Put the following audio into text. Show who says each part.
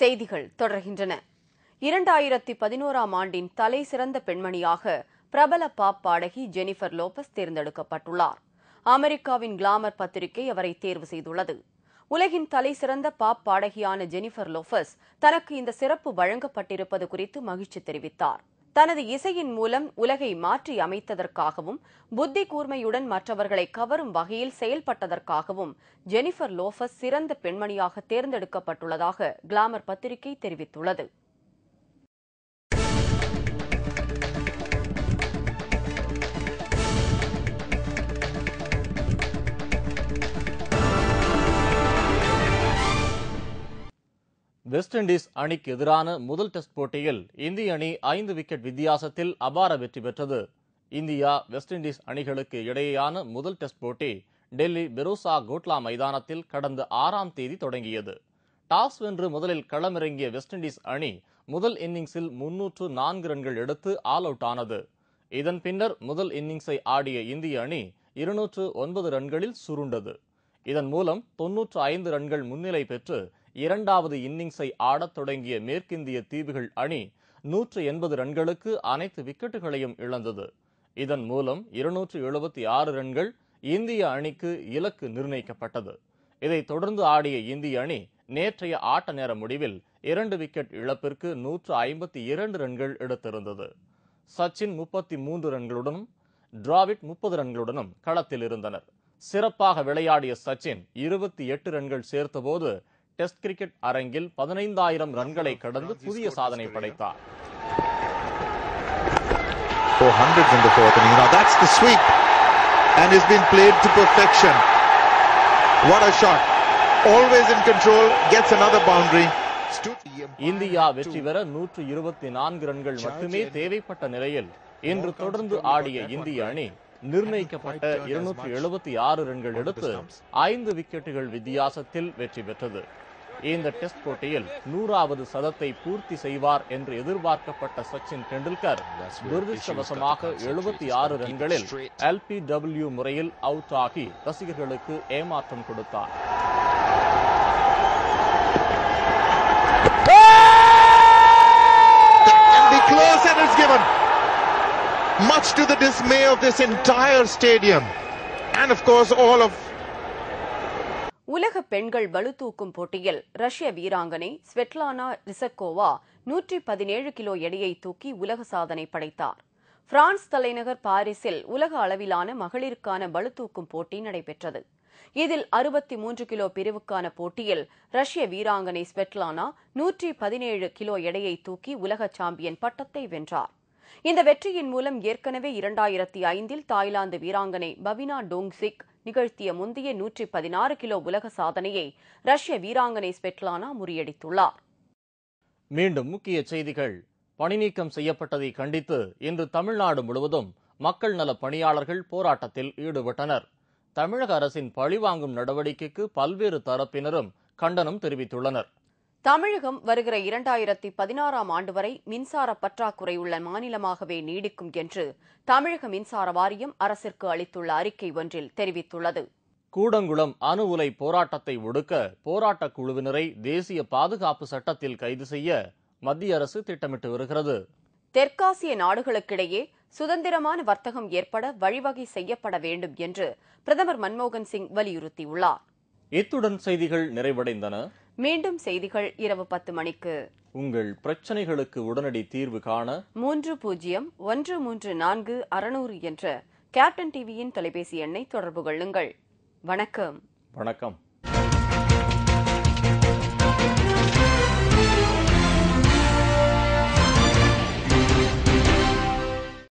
Speaker 1: செய்திகள் தொடர்கின்றன இரண்டாயிரத்தி பதினோராம் ஆண்டின் தலை சிறந்த பெண்மணியாக பிரபல பாப் பாடகி ஜெனிஃபர் லோபஸ் தேர்ந்தெடுக்கப்பட்டுள்ளார் அமெரிக்காவின் கிளாமர் பத்திரிகை அவரை தேர்வு செய்துள்ளது உலகின் தலை சிறந்த பாப் பாடகியான ஜெனிஃபர் லோபஸ் தனக்கு இந்த சிறப்பு வழங்கப்பட்டிருப்பது குறித்து மகிழ்ச்சி தெரிவித்தார் தனது இசையின் மூலம் உலகை மாற்றி அமைத்ததற்காகவும் புத்தி கூர்மையுடன் மற்றவர்களை கவரும் வகையில் செயல்பட்டதற்காகவும் ஜெனிஃபர் லோஃபஸ் சிறந்த பெண்மணியாக தேர்ந்தெடுக்கப்பட்டுள்ளதாக கிளாமர் பத்திரிகை தெரிவித்துள்ளது
Speaker 2: வெஸ்ட் இண்டீஸ் அணிக்கு எதிரான முதல் டெஸ்ட் போட்டியில் இந்திய அணி ஐந்து விக்கெட் வித்தியாசத்தில் அபார வெற்றி பெற்றது இந்தியா வெஸ்ட் இண்டீஸ் அணிகளுக்கு இடையேயான முதல் டெஸ்ட் போட்டி டெல்லி பெரோசா கோட்லா மைதானத்தில் கடந்த ஆறாம் தேதி தொடங்கியது டாஸ் வென்று முதலில் களமிறங்கிய வெஸ்ட் இண்டீஸ் அணி முதல் இன்னிங்ஸில் முன்னூற்று நான்கு ரன்கள் எடுத்து ஆல் அவுட் ஆனது இதன் பின்னர் முதல் இன்னிங்ஸை ஆடிய இந்திய அணி இருநூற்று ஒன்பது ரன்களில் சுருண்டது இதன் மூலம் தொன்னூற்று ஐந்து ரன்கள் முன்னிலை பெற்று இரண்டாவது இன்னிங்ஸை ஆடத் தொடங்கிய மேற்கிந்திய தீவுகள் அணி நூற்று எண்பது ரன்களுக்கு அனைத்து விக்கெட்டுகளையும் இழந்தது இதன் மூலம் இருநூற்று எழுபத்தி ஆறு ரன்கள் இந்திய அணிக்கு இலக்கு நிர்ணயிக்கப்பட்டது இதைத் தொடர்ந்து ஆடிய இந்திய அணி நேற்றைய ஆட்ட நேர முடிவில் இரண்டு விக்கெட் இழப்பிற்கு நூற்று ஐம்பத்தி இரண்டு ரன்கள் எடுத்திருந்தது சச்சின் முப்பத்தி மூன்று ரன்களுடனும் டிராவிட் முப்பது ரன்களுடனும் களத்தில் இருந்தனர் சிறப்பாக விளையாடிய சச்சின் இருபத்தி எட்டு ரன்கள் சேர்த்தபோது டெஸ்ட் கிரிக்கெட் அரங்கில் பதினைந்தாயிரம் ரன்களை கடந்து புதிய சாதனை படைத்தார் இந்தியா வெற்றி பெற நூற்று இருபத்தி நான்கு ரன்கள் மட்டுமே தேவைப்பட்ட நிலையில் இன்று தொடர்ந்து ஆடிய இந்திய அணி நிர்ணயிக்கப்பட்ட இருநூற்றி எழுபத்தி ஆறு ரன்கள் எடுத்து ஐந்து விக்கெட்டுகள் வித்தியாசத்தில் வெற்றி பெற்றது இந்த டெஸ்ட் போட்டியில் நூறாவது சதத்தை பூர்த்தி செய்வார் என்று எதிர்பார்க்கப்பட்ட சச்சின் டெண்டுல்கர் துரதிருஷ்டவசமாக எழுபத்தி ஆறு ரன்களில் டபிள்யூ முறையில் அவுட் ஆகி ரசிகர்களுக்கு ஏமாற்றம் கொடுத்தார் much to the dismay of this entire
Speaker 1: stadium and of course all of உலக பெண்கள் பளுதூக்கும் போட்டியில் ரஷ்ய வீராங்கனை ஸ்வெட்லானா ரிசக்கோவா நூற்றி பதினேழு கிலோ எடையை தூக்கி உலக சாதனை படைத்தார் பிரான்ஸ் தலைநகர் பாரிஸில் உலக அளவிலான மகளிருக்கான பளுதூக்கும் போட்டி நடைபெற்றது இதில் அறுபத்தி மூன்று கிலோ பிரிவுக்கான போட்டியில் ரஷ்ய வீராங்கனை ஸ்வெட்லானா நூற்றி பதினேழு கிலோ எடையை தூக்கி உலக சாம்பியன் பட்டத்தை வென்றார் இந்த வெற்றியின் மூலம் ஏற்கனவே இரண்டாயிரத்தி ஐந்தில் தாய்லாந்து வீராங்கனை பவினா டோங்சிக் நிகழ்த்திய முந்தைய நூற்றி பதினாறு கிலோ உலக சாதனையை ரஷ்ய வீராங்கனை ஸ்பெட்லானா முறியடித்துள்ளார்
Speaker 2: மீண்டும் முக்கிய செய்திகள் பணிநீக்கம் செய்யப்பட்டதை கண்டித்து இன்று தமிழ்நாடு முழுவதும் மக்கள் நல பணியாளர்கள் போராட்டத்தில் ஈடுபட்டனர் தமிழக அரசின் பழிவாங்கும் நடவடிக்கைக்கு பல்வேறு தரப்பினரும் கண்டனம் தெரிவித்துள்ளனர்
Speaker 1: தமிழகம் வருகிற இரண்டாயிரத்தி பதினாறாம் ஆண்டு வரை மின்சார பற்றாக்குறை உள்ள மாநிலமாகவே நீடிக்கும் என்று தமிழக மின்சார வாரியம் அரசிற்கு அளித்துள்ள அறிக்கை ஒன்றில் தெரிவித்துள்ளது
Speaker 2: கூடங்குளம் அணு உலை போராட்டத்தை ஒடுக்க போராட்டக் குழுவினரை தேசிய பாதுகாப்பு சட்டத்தில் கைது செய்ய மத்திய அரசு திட்டமிட்டு வருகிறது
Speaker 1: தெற்காசிய நாடுகளுக்கிடையே சுதந்திரமான வர்த்தகம் ஏற்பட வழிவகை செய்யப்பட வேண்டும் என்று பிரதமர் மன்மோகன் சிங் வலியுறுத்தியுள்ளார்
Speaker 2: இத்துடன் செய்திகள் நிறைவடைந்தன
Speaker 1: மீண்டும் செய்திகள் இரவு பத்து மணிக்கு
Speaker 2: உங்கள் பிரச்சனைகளுக்கு உடனடி தீர்வு காண
Speaker 1: மூன்று பூஜ்ஜியம் ஒன்று மூன்று நான்கு அறுநூறு என்ற கேப்டன் டிவியின் தொலைபேசி எண்ணை தொடர்பு கொள்ளுங்கள் வணக்கம்
Speaker 2: வணக்கம்